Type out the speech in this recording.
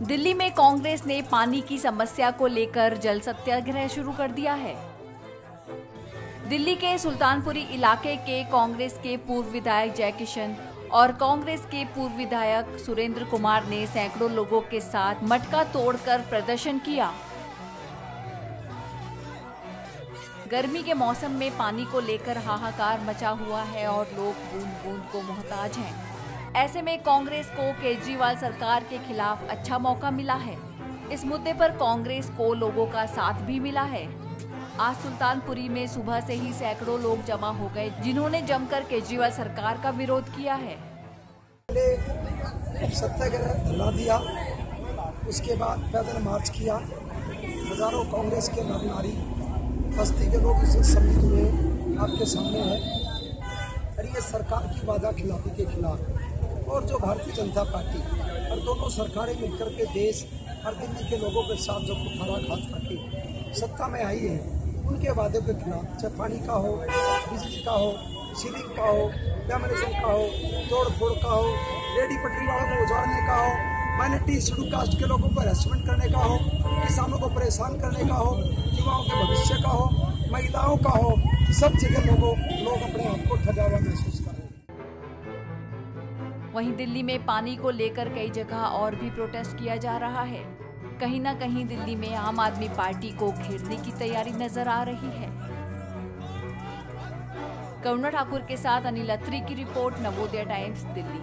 दिल्ली में कांग्रेस ने पानी की समस्या को लेकर जल सत्याग्रह शुरू कर दिया है। दिल्ली के सुल्तानपुरी इलाके के कांग्रेस के पूर्व विधायक जयकिशन और कांग्रेस के पूर्व विधायक सुरेंद्र कुमार ने सैकड़ों लोगों के साथ मटका तोड़कर प्रदर्शन किया। गर्मी के मौसम में पानी को लेकर हाहाकार मचा हुआ है और लोग बूंद बूंद को मोहताज हैं। ऐसे में कांग्रेस को केजरीवाल सरकार के खिलाफ अच्छा मौका मिला है। इस मुद्दे पर कांग्रेस को लोगों का साथ भी मिला है। आज सुल्तानपुरी में सुबह से ही सैकड़ों लोग जमा हो गए, जिन्होंने जमकर केजरीवाल सरकार का विरोध किया है। सत्याग्रह दिया, उसके बाद पैदल मार्च किया। हज़ारों कांग्रेस के नारी बस्ती के लोग इसे सम्मिलित हुए, आपके सामने है। और ये सरकार की वादा खिलाफी के खिलाफ। और जो भारतीय जनता पार्टी और दोनों सरकारें मिलकर के देश हर दिल्ली के लोगों के साथ जो घात करके सत्ता में आई है उनके वादे के खिलाफ चाहे पानी का हो बिजली का हो सीलिंग का हो डेमोलेशन का हो तोड़ फोड़ का हो रेडी पटरी वालों को उजाड़ने का हो माइनॉरिटी शेड्यूल कास्ट के लोगों को हरेसमेंट करने का हो किसानों को परेशान करने का हो युवाओं के भविष्य का हो महिलाओं का हो सब जगह लोगों लोग अपने आप को ठगा हुआ महसूस कर रहे वहीं दिल्ली में पानी को लेकर कई जगह और भी प्रोटेस्ट किया जा रहा है। कहीं ना कहीं दिल्ली में आम आदमी पार्टी को घेरने की तैयारी नज़र आ रही है। करुणा ठाकुर के साथ अनिल अत्री की रिपोर्ट, नवोदय टाइम्स, दिल्ली।